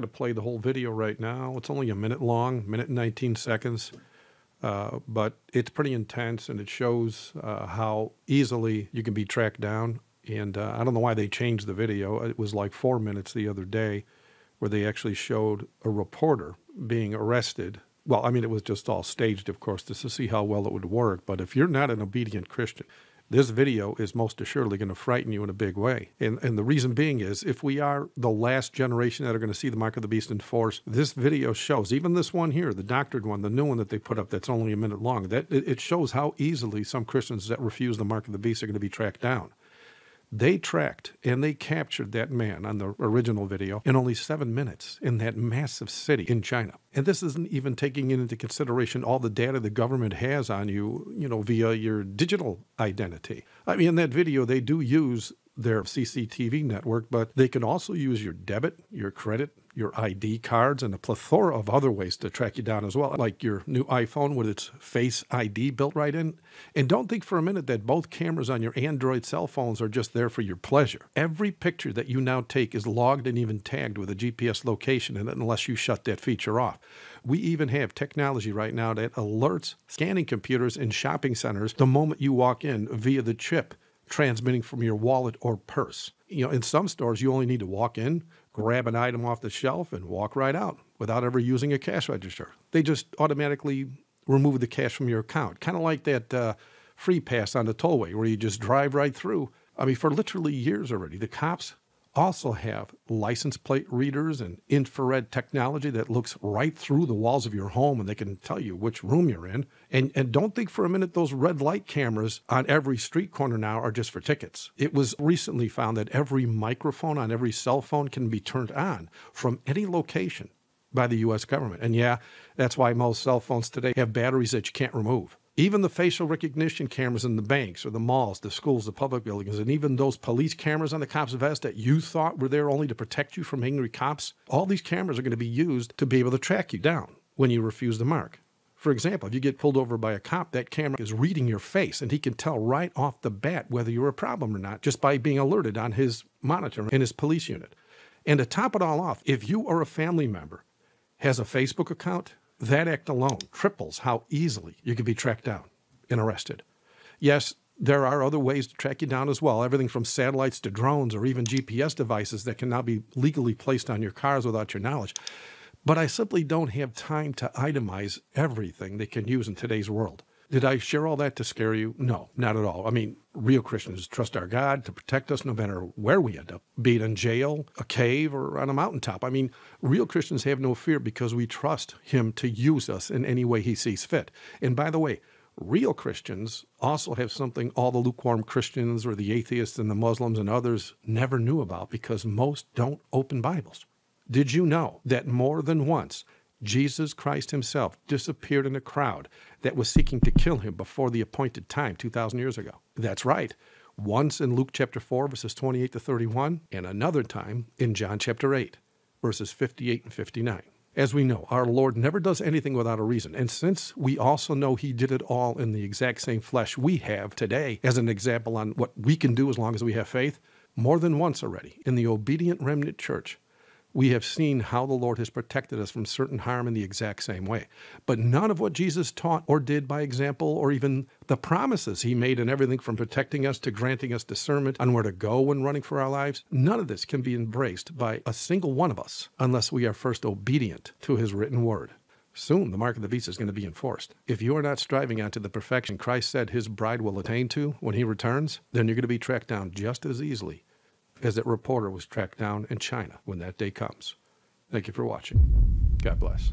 going to play the whole video right now. It's only a minute long, minute and 19 seconds. Uh, but it's pretty intense and it shows uh, how easily you can be tracked down. And uh, I don't know why they changed the video. It was like four minutes the other day where they actually showed a reporter being arrested. Well, I mean, it was just all staged, of course, just to see how well it would work. But if you're not an obedient Christian, this video is most assuredly going to frighten you in a big way. And, and the reason being is if we are the last generation that are going to see the mark of the beast in force, this video shows, even this one here, the doctored one, the new one that they put up that's only a minute long, that it shows how easily some Christians that refuse the mark of the beast are going to be tracked down. They tracked and they captured that man on the original video in only seven minutes in that massive city in China. And this isn't even taking into consideration all the data the government has on you, you know, via your digital identity. I mean, in that video, they do use their CCTV network, but they can also use your debit, your credit, your ID cards, and a plethora of other ways to track you down as well, like your new iPhone with its Face ID built right in. And don't think for a minute that both cameras on your Android cell phones are just there for your pleasure. Every picture that you now take is logged and even tagged with a GPS location, in it unless you shut that feature off. We even have technology right now that alerts scanning computers in shopping centers the moment you walk in via the chip transmitting from your wallet or purse. You know, in some stores, you only need to walk in, grab an item off the shelf, and walk right out without ever using a cash register. They just automatically remove the cash from your account, kind of like that uh, free pass on the tollway where you just drive right through. I mean, for literally years already, the cops also have license plate readers and infrared technology that looks right through the walls of your home and they can tell you which room you're in. And, and don't think for a minute those red light cameras on every street corner now are just for tickets. It was recently found that every microphone on every cell phone can be turned on from any location by the US government. And yeah, that's why most cell phones today have batteries that you can't remove. Even the facial recognition cameras in the banks or the malls, the schools, the public buildings, and even those police cameras on the cops' vest that you thought were there only to protect you from angry cops, all these cameras are going to be used to be able to track you down when you refuse the mark. For example, if you get pulled over by a cop, that camera is reading your face and he can tell right off the bat whether you're a problem or not just by being alerted on his monitor in his police unit. And to top it all off, if you or a family member has a Facebook account, that act alone triples how easily you can be tracked down and arrested. Yes, there are other ways to track you down as well, everything from satellites to drones or even GPS devices that can now be legally placed on your cars without your knowledge. But I simply don't have time to itemize everything they can use in today's world. Did I share all that to scare you? No, not at all. I mean, real Christians trust our God to protect us no matter where we end up, be it in jail, a cave, or on a mountaintop. I mean, real Christians have no fear because we trust Him to use us in any way He sees fit. And by the way, real Christians also have something all the lukewarm Christians or the atheists and the Muslims and others never knew about because most don't open Bibles. Did you know that more than once Jesus Christ himself disappeared in a crowd that was seeking to kill him before the appointed time 2,000 years ago. That's right. Once in Luke chapter 4, verses 28 to 31, and another time in John chapter 8, verses 58 and 59. As we know, our Lord never does anything without a reason. And since we also know He did it all in the exact same flesh we have today, as an example on what we can do as long as we have faith, more than once already in the obedient remnant church, we have seen how the Lord has protected us from certain harm in the exact same way. But none of what Jesus taught or did by example, or even the promises he made in everything from protecting us to granting us discernment on where to go when running for our lives, none of this can be embraced by a single one of us unless we are first obedient to his written word. Soon the mark of the beast is going to be enforced. If you are not striving unto the perfection Christ said his bride will attain to when he returns, then you're going to be tracked down just as easily as that reporter was tracked down in China when that day comes. Thank you for watching. God bless.